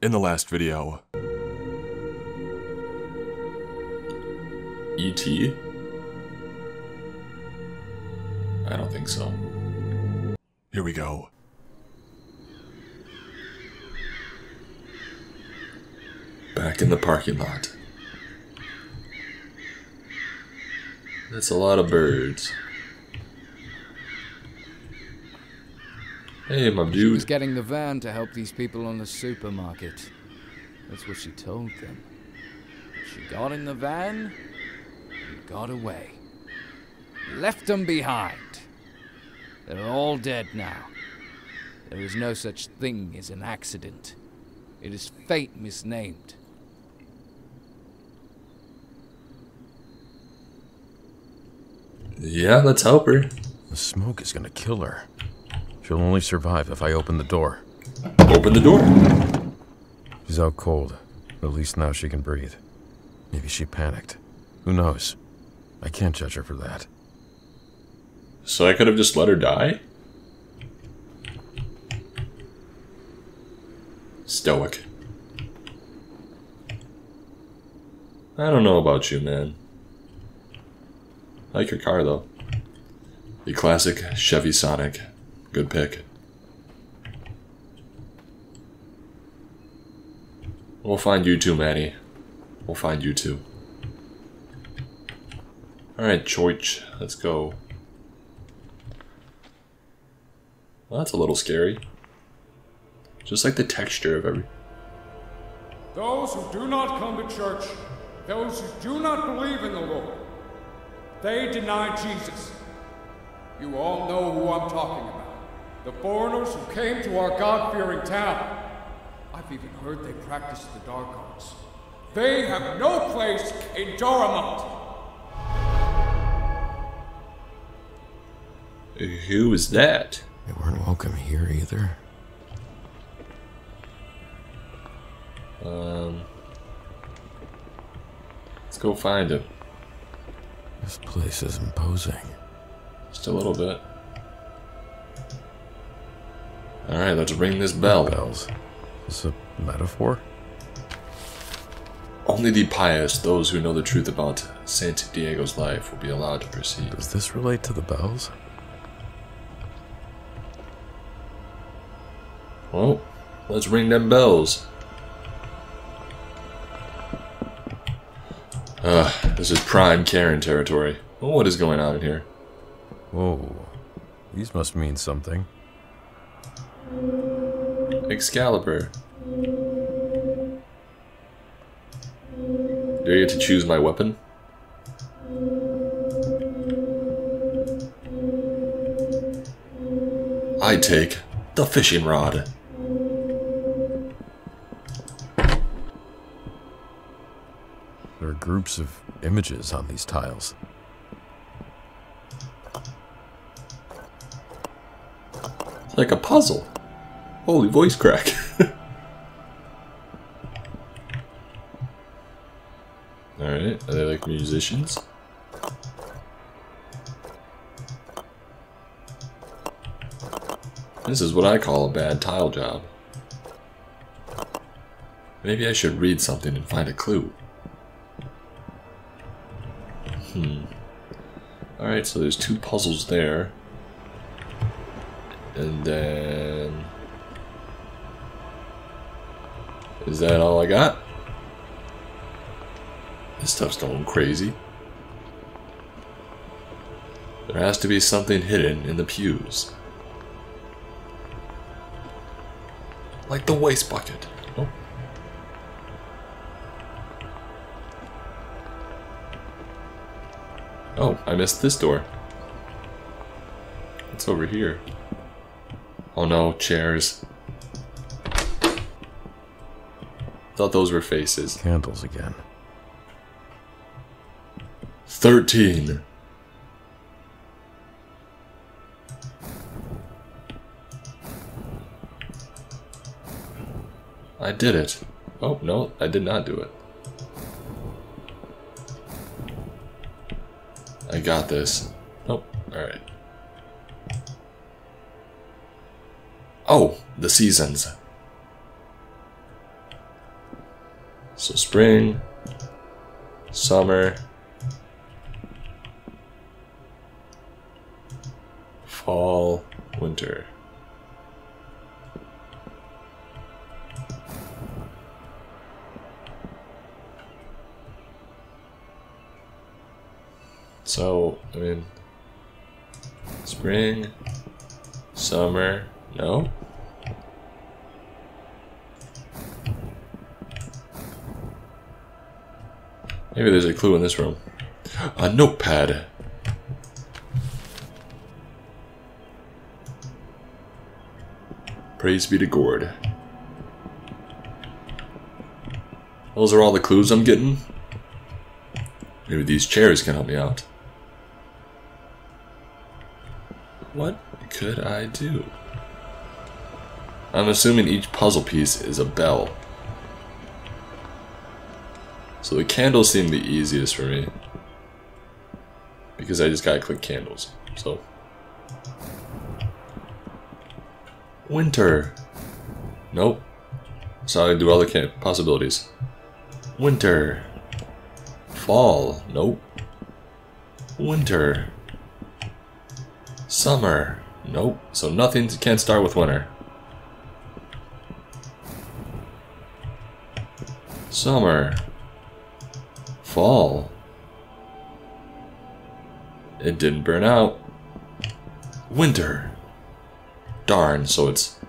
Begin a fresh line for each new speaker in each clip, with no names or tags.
In the last video,
E.T.? I don't think so.
here we go.
Back in the parking lot. That's a lot of birds. Hey, my
She was getting the van to help these people on the supermarket. That's what she told them. She got in the van and got away. Left them behind. They're all dead now. There is no such thing as an accident. It is fate misnamed.
Yeah, let's help her.
The smoke is gonna kill her. She'll only survive if I open the door.
Open the door.
She's out cold, at least now she can breathe. Maybe she panicked. Who knows? I can't judge her for that.
So I could have just let her die? Stoic. I don't know about you, man. I like your car, though. The classic Chevy Sonic. Good pick. We'll find you too, Manny. We'll find you too. Alright, Choich, let's go. Well, that's a little scary. Just like the texture of every.
Those who do not come to church, those who do not believe in the Lord, they deny Jesus. You all know who I'm talking about. The foreigners who came to our God fearing town. I've even heard they practice the dark arts. They have no place in Doramont.
Who is that?
They weren't welcome here either.
Um. Let's go find him.
This place is imposing.
Just a little bit. Alright, let's ring this bell.
Bells. Is this a metaphor?
Only the pious, those who know the truth about Saint Diego's life, will be allowed to proceed.
Does this relate to the bells?
Well, let's ring them bells. Ugh, this is prime Karen territory. Well, what is going on in here?
Whoa. These must mean something.
Excalibur. Do I get to choose my weapon? I take the fishing rod.
There are groups of images on these tiles.
Like a puzzle. Holy voice crack. Alright, are they like musicians? This is what I call a bad tile job. Maybe I should read something and find a clue. Hmm. Alright, so there's two puzzles there. And then... Is that all I got? This stuff's going crazy. There has to be something hidden in the pews. Like the waste bucket. Oh. Oh, I missed this door. It's over here? Oh no, chairs. Thought those were faces.
Candles again.
13. I did it. Oh, no, I did not do it. I got this. Nope, alright. Oh, the seasons. So spring, summer, fall, winter. So, I mean, spring, summer, no? Maybe there's a clue in this room. A notepad. Praise be to Gord. Those are all the clues I'm getting. Maybe these chairs can help me out. What could I do? I'm assuming each puzzle piece is a bell. So the candles seem the easiest for me. Because I just gotta click candles. So. Winter. Nope. So I do other can possibilities. Winter. Fall. Nope. Winter. Summer. Nope. So nothing can't start with winter. Summer. Fall. It didn't burn out. Winter. Darn, so it's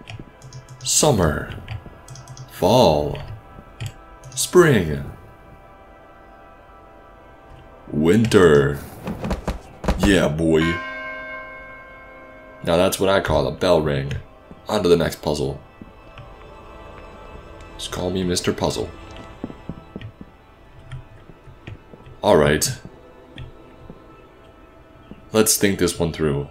summer. Fall. Spring. Winter. Yeah, boy. Now that's what I call a bell ring. On to the next puzzle. Just call me Mr. Puzzle. Alright. Let's think this one through.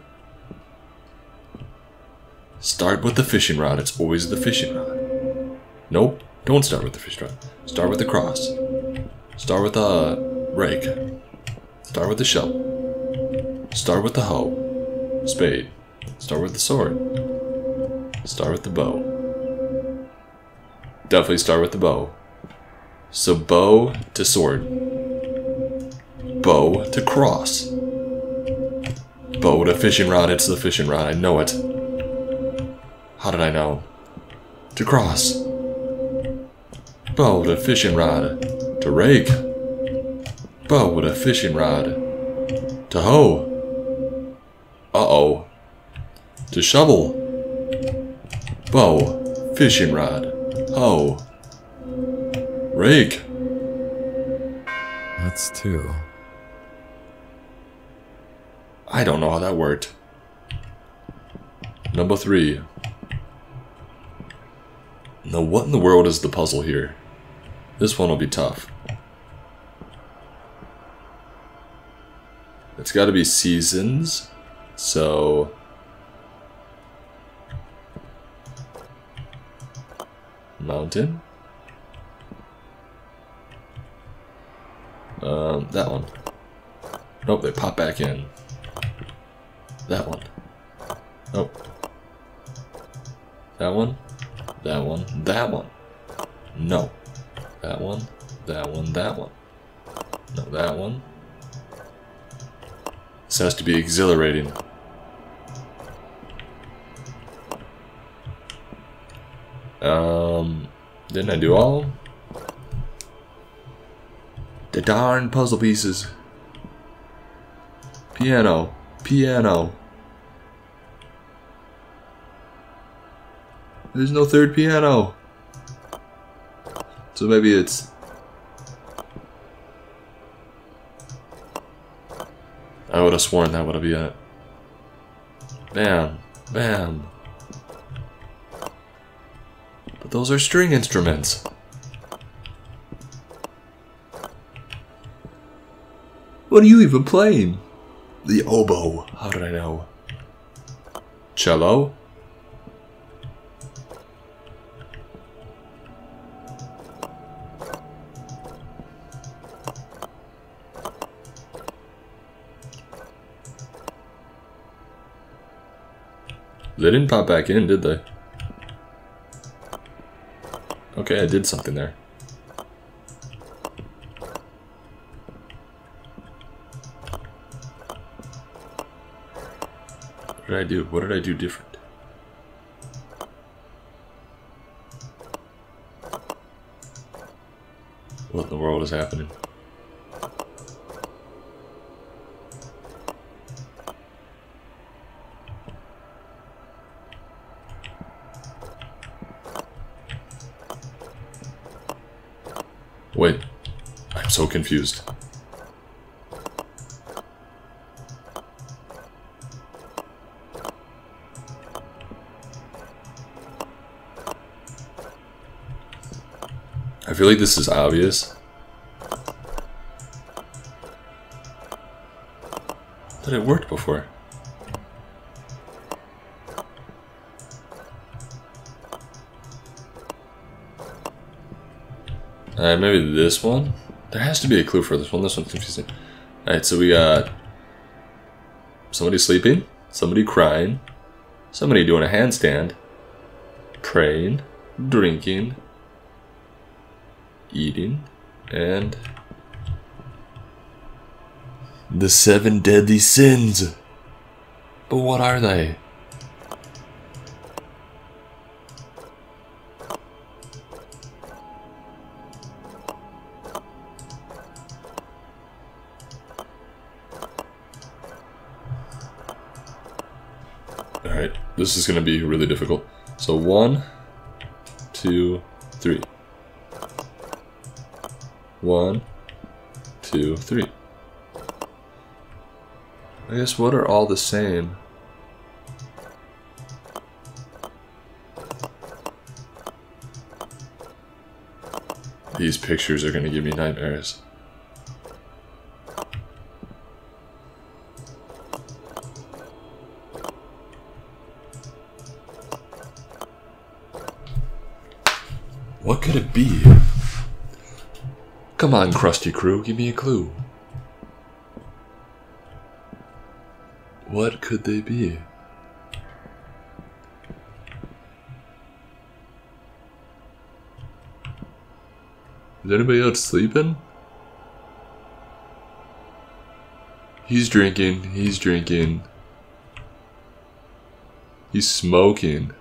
Start with the fishing rod. It's always the fishing rod. Nope. Don't start with the fishing rod. Start with the cross. Start with the rake. Start with the shovel. Start with the hoe. Spade. Start with the sword. Start with the bow. Definitely start with the bow. So bow to sword. Bow to cross. Bow to fishing rod. It's the fishing rod. I know it. How did I know? To cross. Bow to fishing rod. To rake. Bow with a fishing rod. To hoe. Uh-oh. To shovel. Bow. Fishing rod. Hoe. Rake.
That's two.
I don't know how that worked. Number three. Now what in the world is the puzzle here? This one will be tough. It's got to be seasons, so... Mountain? Um, that one. Nope, they pop back in. That one. Nope. That one. That one. That one. No. That one. That one. That one. No, that one. This has to be exhilarating. Um, didn't I do all? The darn puzzle pieces. Piano. Piano. There's no third piano. So maybe it's... I would have sworn that would have been it. Bam. Bam. But those are string instruments. What are you even playing? The oboe. How did I know? Cello? They didn't pop back in, did they? Okay, I did something there. What did I do? What did I do different? What in the world is happening? Wait, I'm so confused. I feel like this is obvious. That it worked before. Alright, maybe this one? There has to be a clue for this one. This one's confusing. Alright, so we got somebody sleeping, somebody crying, somebody doing a handstand, praying, drinking, eating, and the seven deadly sins. But what are they? This is going to be really difficult. So one, two, three. One, two, three. I guess what are all the same? These pictures are gonna give me nightmares. What could it be? Come on, Krusty Crew, give me a clue. What could they be? Is anybody else sleeping? He's drinking, he's drinking. He's smoking.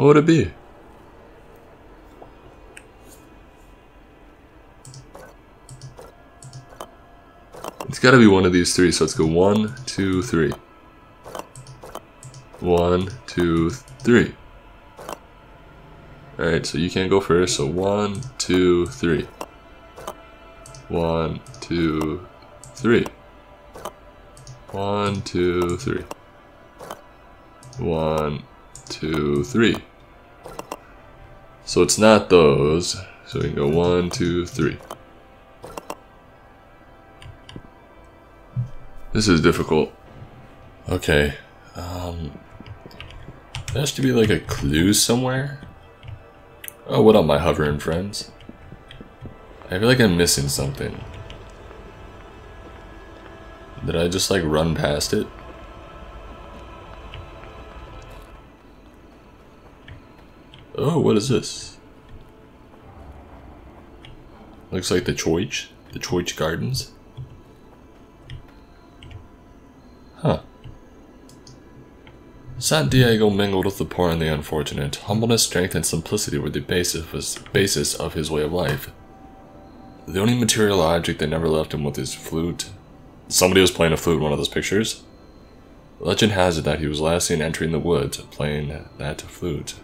What would it be? It's gotta be one of these three, so let's go one, two, three. One, two, three. Alright, so you can't go first, so one, two, three. One, two, three. One, two, three. One, two, three. So it's not those. So we can go one, two, three. This is difficult. Okay. Um, there has to be like a clue somewhere. Oh, what up, my hovering friends? I feel like I'm missing something. Did I just like run past it? Oh, what is this? Looks like the Choich, the Choich Gardens. Huh. San Diego mingled with the poor and the unfortunate. Humbleness, strength, and simplicity were the basis, basis of his way of life. The only material object that never left him was his flute. Somebody was playing a flute in one of those pictures. Legend has it that he was last seen entering the woods playing that flute.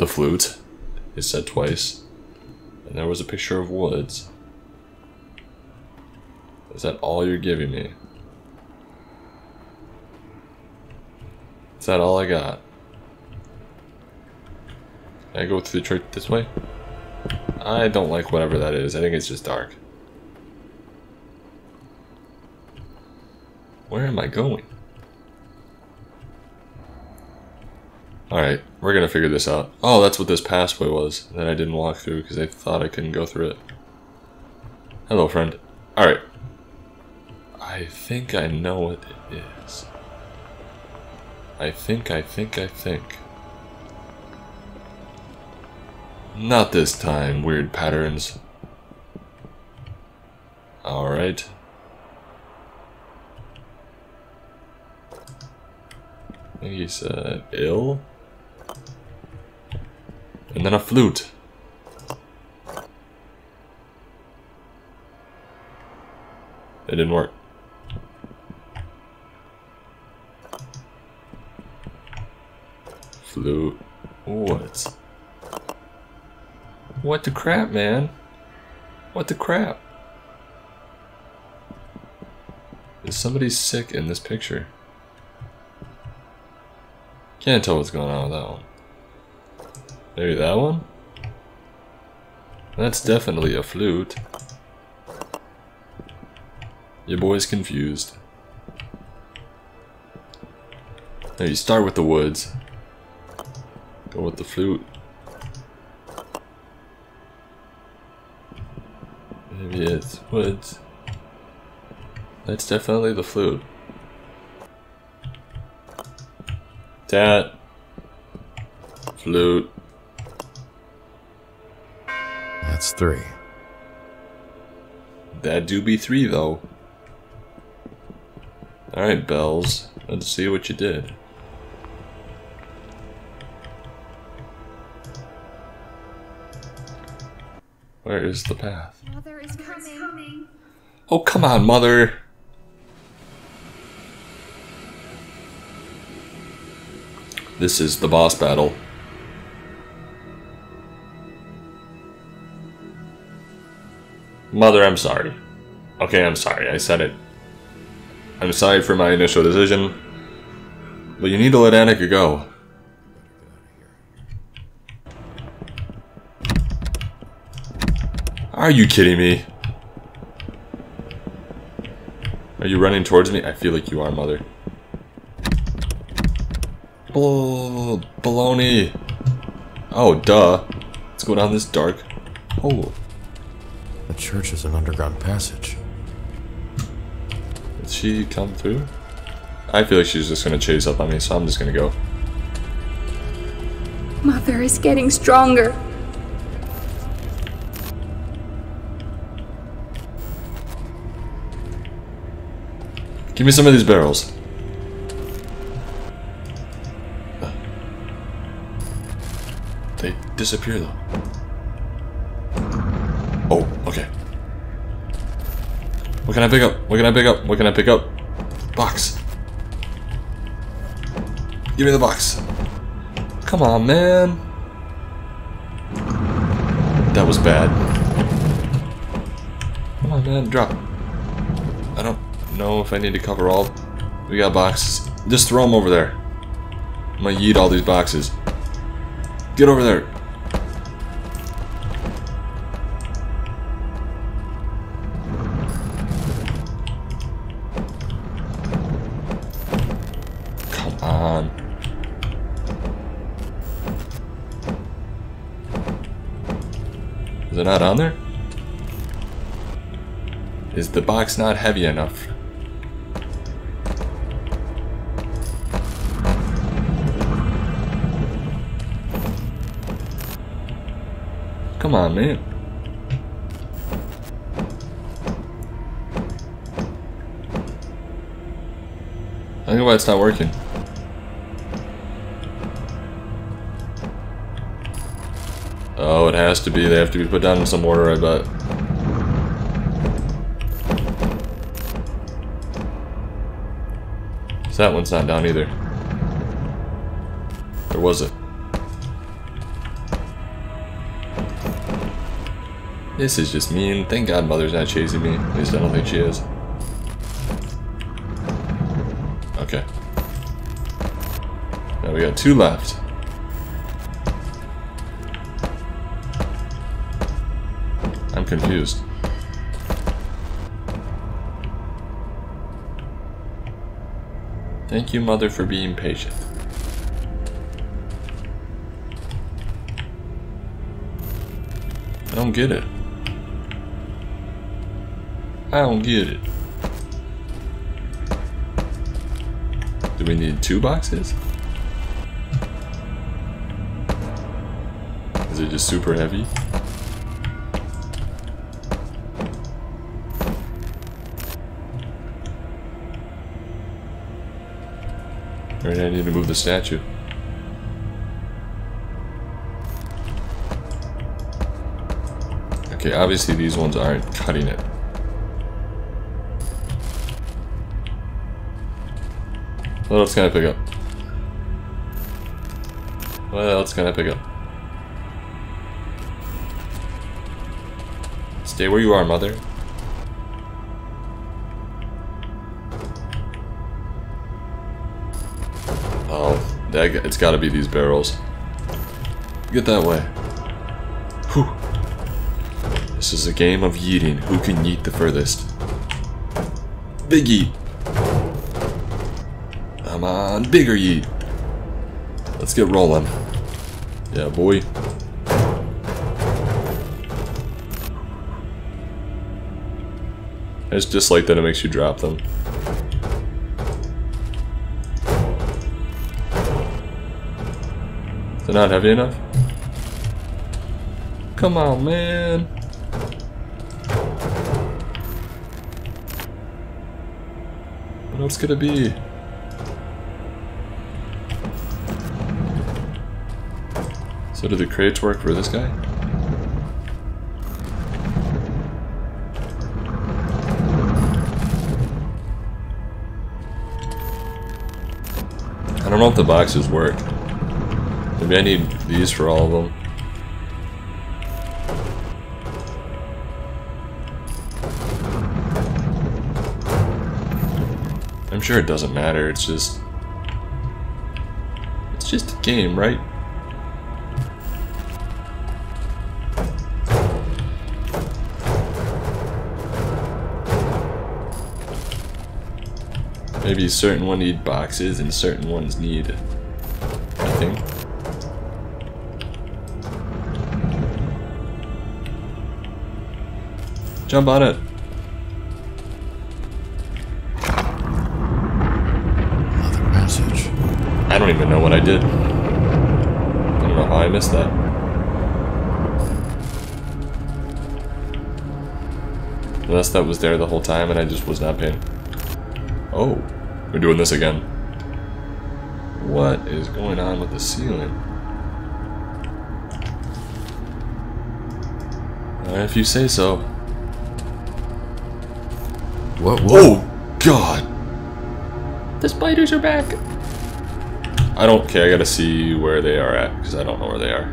The flute is said twice. And there was a picture of woods. Is that all you're giving me? Is that all I got? Can I go through the church this way? I don't like whatever that is. I think it's just dark. Where am I going? Alright, we're gonna figure this out. Oh, that's what this pathway was that I didn't walk through because I thought I couldn't go through it. Hello, friend. Alright. I think I know what it is. I think, I think, I think. Not this time, weird patterns. Alright. I think he said ill. And then a flute. It didn't work. Flute. What? What the crap, man? What the crap? Is somebody sick in this picture? Can't tell what's going on with that one. Maybe that one? That's definitely a flute. Your boy's confused. Now you start with the woods. Go with the flute. Maybe it's woods. That's definitely the flute. Tat. Flute.
That's three.
That do be three though. Alright, Bells. Let's see what you did. Where is the path?
Mother is coming.
Oh, come on, mother! This is the boss battle. Mother, I'm sorry. Okay, I'm sorry, I said it. I'm sorry for my initial decision. But you need to let Annika go. Are you kidding me? Are you running towards me? I feel like you are, mother. Baloney. Oh, duh. Let's go down this dark hole.
The church is an underground passage.
Did she come through? I feel like she's just gonna chase up on me, so I'm just gonna go.
Mother is getting stronger.
Give me some of these barrels. They disappear though. What can I pick up? What can I pick up? What can I pick up? Box. Give me the box. Come on, man. That was bad. Come on, man. Drop. I don't know if I need to cover all. We got boxes. Just throw them over there. I'm gonna yeet all these boxes. Get over there. On. Is it not on there? Is the box not heavy enough? Come on, man. I think why it's not working. It has to be. They have to be put down in some order, I bet. So that one's not down either. Or was it? This is just mean. Thank God Mother's not chasing me. At least I don't think she is. Okay. Now we got two left. Confused. Thank you, Mother, for being patient. I don't get it. I don't get it. Do we need two boxes? Is it just super heavy? Alright, I need to move the statue. Okay, obviously these ones aren't cutting it. What else can I pick up? What else can I pick up? Stay where you are, mother. That, it's gotta be these barrels. Get that way. Whew. This is a game of yeeting. Who can yeet the furthest? Big yeet. Come on, bigger yeet. Let's get rolling. Yeah, boy. It's just like that it makes you drop them. It not heavy enough? Come on, man. What else could it be? So do the crates work for this guy? I don't know if the boxes work. Maybe I need these for all of them. I'm sure it doesn't matter, it's just... It's just a game, right? Maybe certain ones need boxes and certain ones need Jump on it.
Another message.
I don't even know what I did. I don't know how I missed that. Unless that was there the whole time and I just was not paying. Oh, we're doing this again. What is going on with the ceiling? Uh, if you say so.
What? What?
Oh, God! The spiders are back! I don't care, I gotta see where they are at, because I don't know where they are.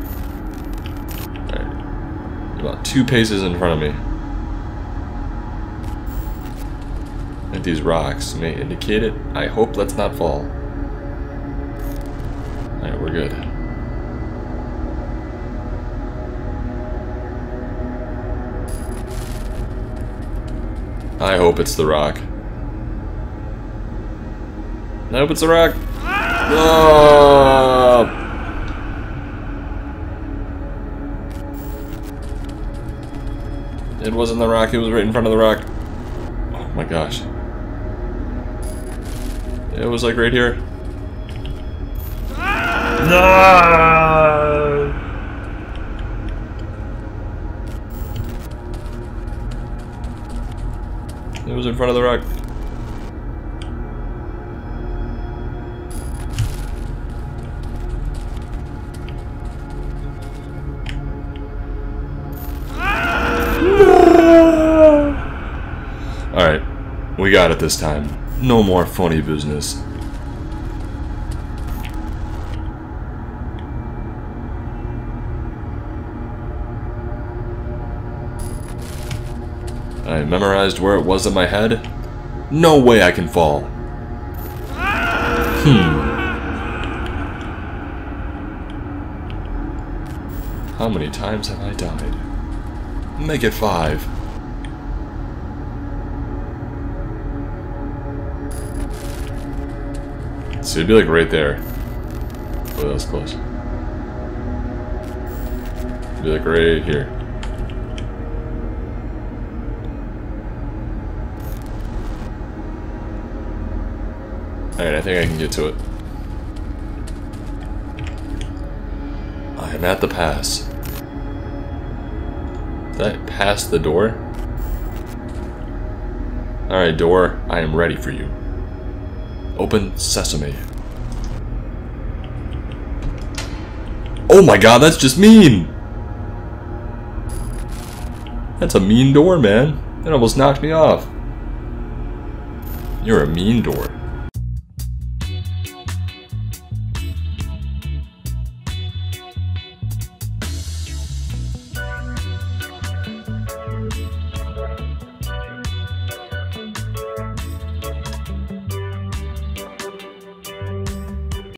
Alright. About two paces in front of me. And these rocks may indicate it. I hope let's not fall. Alright, we're good. I hope it's the rock. I hope it's the rock. Oh! It wasn't the rock, it was right in front of the rock. Oh my gosh. It was like right here. No! Was in front of the rock. Alright, we got it this time. No more funny business. I memorized where it was in my head. No way I can fall. Hmm. How many times have I died? Make it five. So it'd be like right there. Oh, that was close. It'd be like right here. Alright, I think I can get to it. I am at the pass. Did I pass the door? Alright, door, I am ready for you. Open sesame. Oh my god, that's just mean! That's a mean door, man. That almost knocked me off. You're a mean door.